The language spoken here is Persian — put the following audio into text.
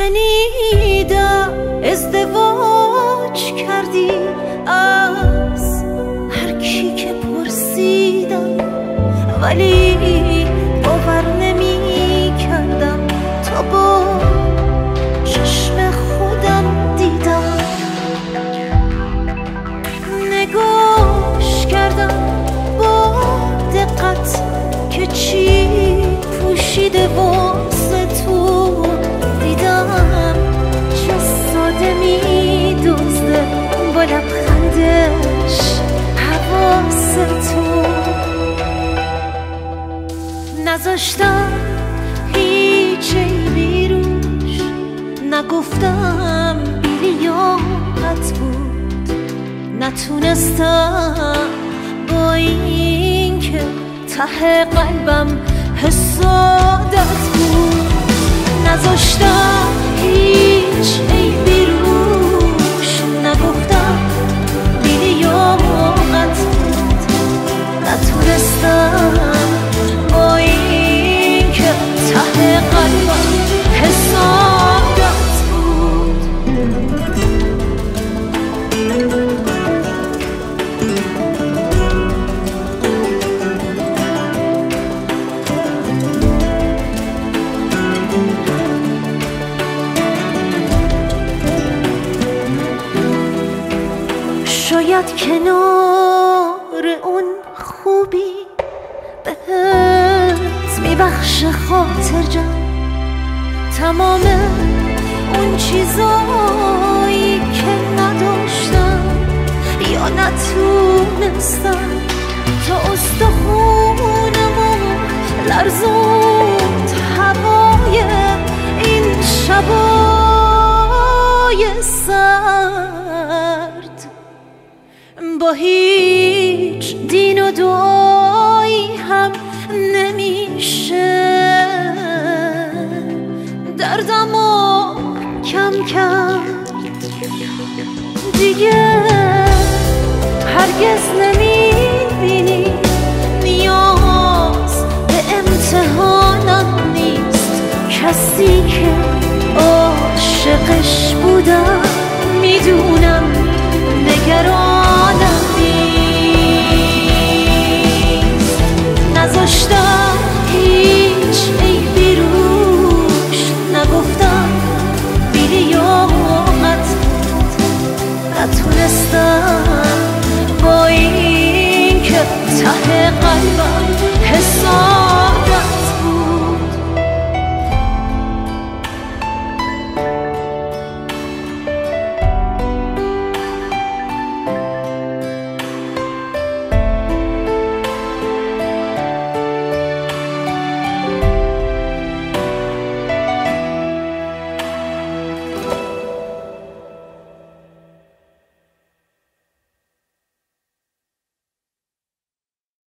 شنیدم ازدواج کردی؟ از هر کی که پرسیدم ولی نذاشتم هیچ عیبی روش نگفتم. بیلیاقت بود. نتونستم با این که ته قلبم حسادت بود. نذاشتم هیچ عیبی شاید کنار اون خوبی. بهت میبخش خاطر جان. تمام اون چیزایی که نداشتم یا نتونستم هیچ دین و دعایی هم نمیشه. دردمو کم کرد دیگه هرگز نمی‌بینی. نیاز به امتحانم نیست. کسی که عاشقش بودم نتونستم با این که ته قلبم حساب